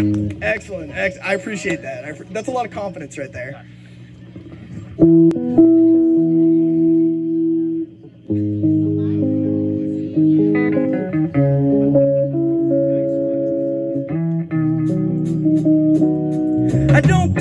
Excellent. Ex- I appreciate that. I, that's a lot of confidence right there. I don't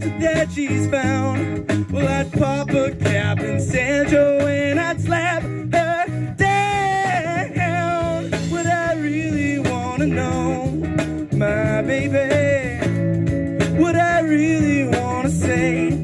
that that she's found. Well, I'd pop a cap in Sancho and I'd slap her down. What I really wanna know, my baby. What I really wanna say,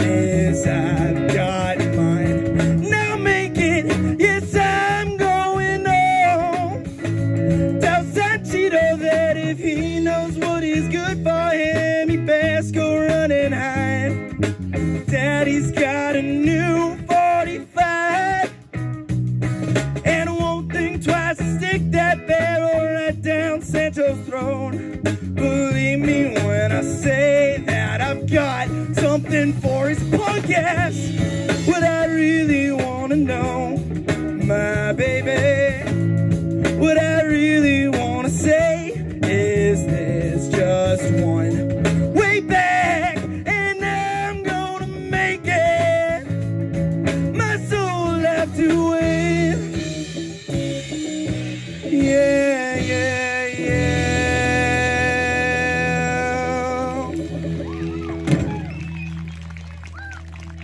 is I've got mine. Now make it, yes, I'm going home. Tell that if he knows what is good for him, he best go run and hide. Daddy's got a new 45 and won't think twice to stick that barrel right down Sancho's throat. Believe me when I say got something for his punk ass. What I really wanna know, my baby. What I really wanna say is there's just one way back, and I'm gonna make it. My soul left to